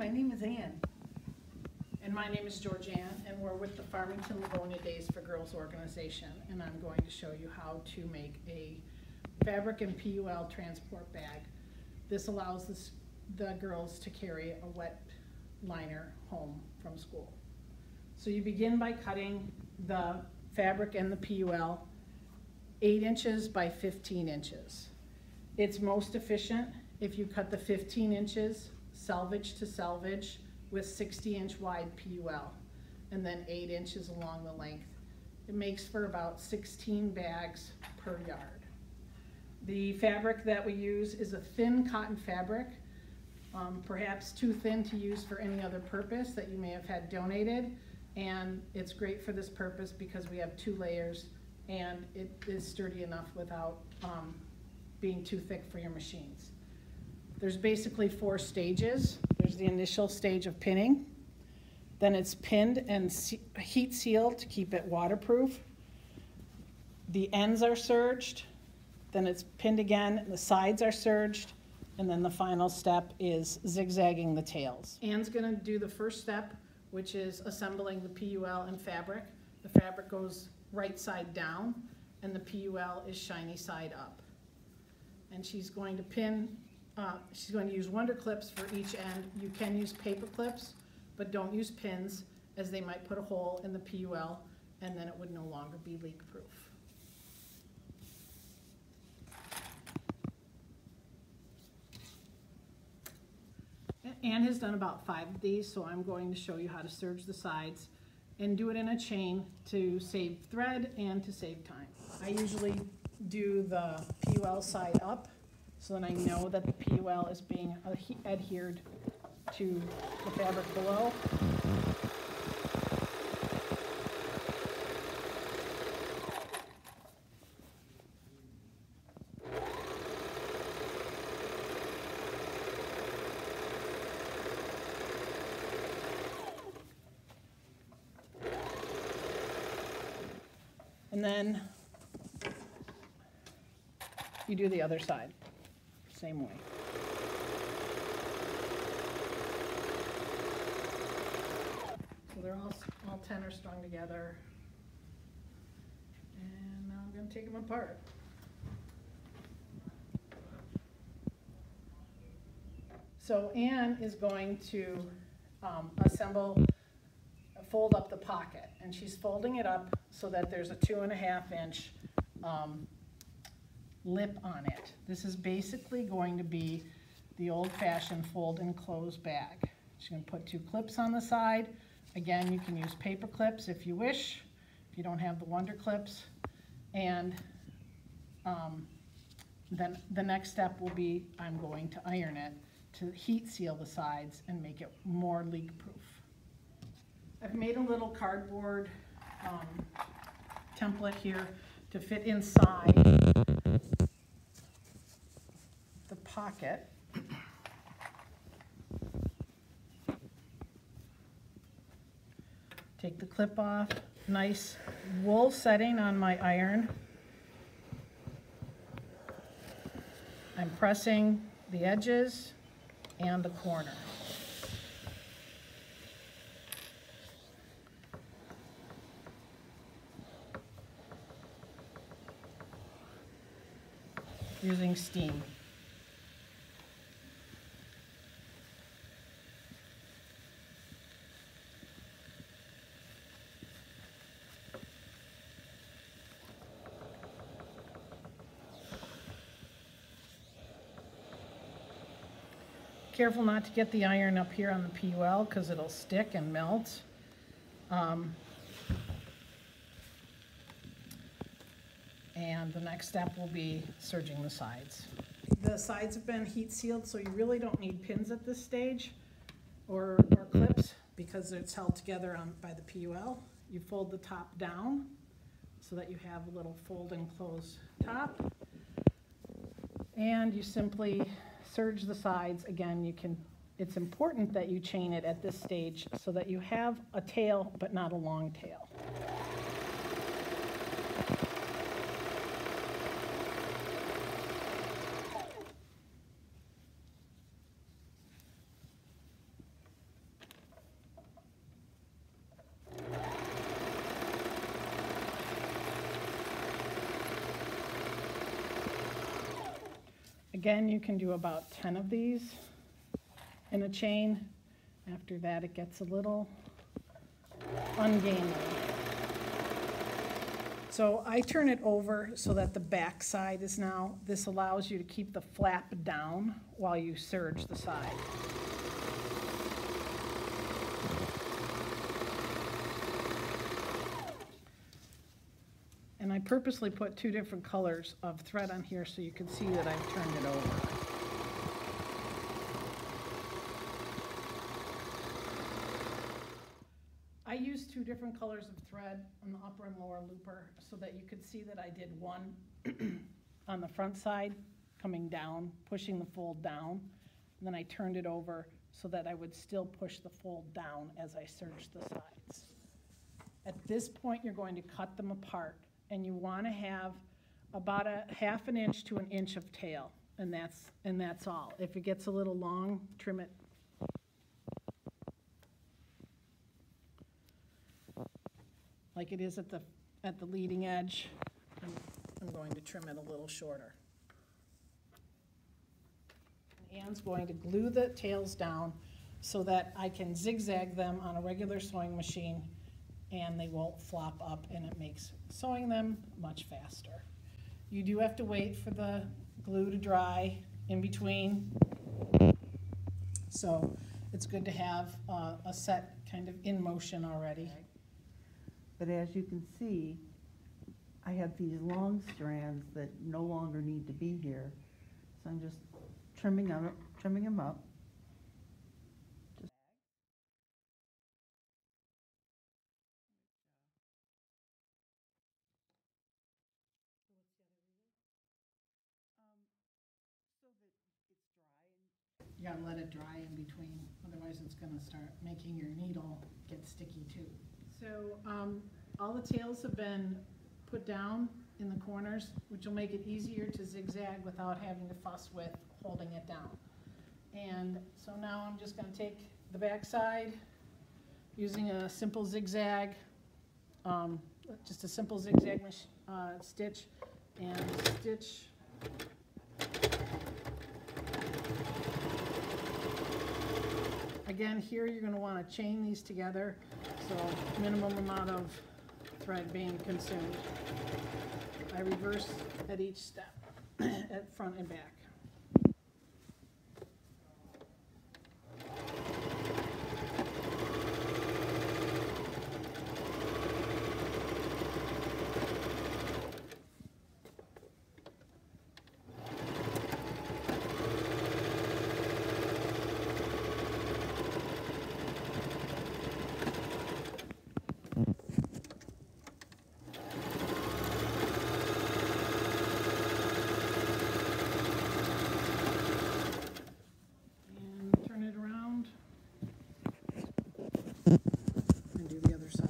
my name is Ann. And my name is Georgianne, and we're with the Farmington Livonia Days for Girls organization, and I'm going to show you how to make a fabric and PUL transport bag. This allows the, s- the girls to carry a wet liner home from school. So you begin by cutting the fabric and the PUL eight inches by fifteen inches. It's most efficient if you cut the fifteen inches selvage to selvage with sixty inch wide PUL and then eight inches along the length. It makes for about sixteen bags per yard. The fabric that we use is a thin cotton fabric, um, perhaps too thin to use for any other purpose that you may have had donated. And it's great for this purpose because we have two layers and it is sturdy enough without um, being too thick for your machines. There's basically four stages. There's the initial stage of pinning. Then it's pinned and heat sealed to keep it waterproof. The ends are serged, then it's pinned again, the sides are serged, and then the final step is zigzagging the tails. Anne's gonna do the first step, which is assembling the PUL and fabric. The fabric goes right side down, and the PUL is shiny side up. And she's going to pin, uh, she's going to use wonder clips for each end. You can use paper clips, but don't use pins, as they might put a hole in the PUL, and then it would no longer be leak-proof. Anne has done about five of these, so I'm going to show you how to serge the sides and do it in a chain to save thread and to save time. I usually do the PUL side up, so then I know that the PUL is being adhered to the fabric below. And then you do the other side, same way. So they're all, all ten are strung together. And now I'm gonna take them apart. So Anne is going to um, assemble, fold up the pocket, and she's folding it up so that there's a two and a half inch um, lip on it. This is basically going to be the old-fashioned fold and close bag. She's gonna put two clips on the side. Again, you can use paper clips if you wish, if you don't have the wonder clips. And um, then the next step will be, I'm going to iron it to heat seal the sides and make it more leak-proof. I've made a little cardboard um, template here to fit inside pocket. Take the clip off, nice wool setting on my iron. I'm pressing the edges and the corner. Using steam. Careful not to get the iron up here on the PUL because it'll stick and melt. Um, And the next step will be serging the sides. The sides have been heat sealed, so you really don't need pins at this stage or, or clips because it's held together on, by the PUL. You fold the top down so that you have a little fold and close top. And you simply serge the sides. Again, you can, it's important that you chain it at this stage so that you have a tail but not a long tail. Again, you can do about 10 of these in a chain. After that, it gets a little ungainly. So I turn it over so that the back side is now, this allows you to keep the flap down while you serge the side. Purposely put two different colors of thread on here so you can see that I've turned it over. I used two different colors of thread on the upper and lower looper so that you could see that I did one on the front side coming down, pushing the fold down. And then I turned it over so that I would still push the fold down as I serged the sides. At this point, you're going to cut them apart and you want to have about a half an inch to an inch of tail. And that's, and that's all. If it gets a little long, trim it like it is at the, at the leading edge. I'm, I'm going to trim it a little shorter. And Ann's going to glue the tails down so that I can zigzag them on a regular sewing machine and they won't flop up and it makes sewing them much faster. You do have to wait for the glue to dry in between. So it's good to have uh, a set kind of in motion already. But as you can see, I have these long strands that no longer need to be here. So I'm just trimming trimming them up. You gotta let it dry in between, otherwise it's gonna start making your needle get sticky too. So, um, all the tails have been put down in the corners, which will make it easier to zigzag without having to fuss with holding it down. And so now I'm just gonna take the back side, using a simple zigzag, um, just a simple zigzag uh, stitch, and stitch Again, here you're gonna wanna chain these together, so minimum amount of thread being consumed. I reverse at each step, at front and back. And turn it around. And do the other side.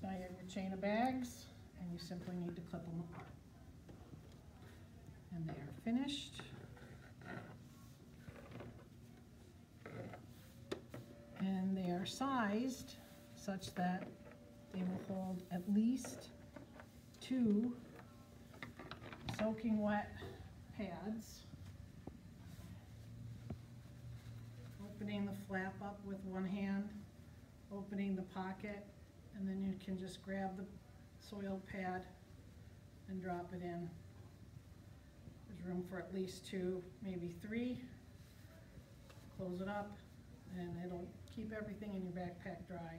So now you have your chain of bags, and you simply need to clip them apart. And they are finished. And they are sized such that they will hold at least two soaking wet pads. Opening the flap up with one hand, opening the pocket, and then you can just grab the soil pad and drop it in. There's room for at least two, maybe three. Close it up, and it'll keep everything in your backpack dry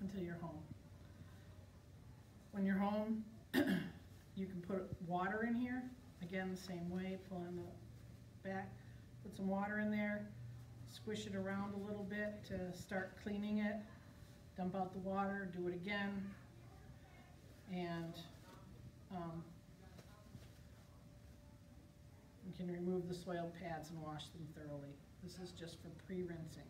until you're home. When you're home, you can put water in here, again, the same way, pull on the back, put some water in there, squish it around a little bit to start cleaning it, dump out the water, do it again, and, um, you can remove the soiled pads and wash them thoroughly. This is just for pre-rinsing.